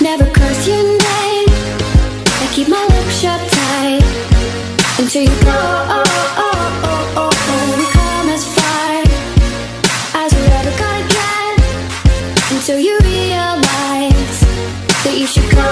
Never cross your name I keep my lips shut tight Until you go. Oh, oh, oh, we come as far As we're ever gonna get Until you realize That you should go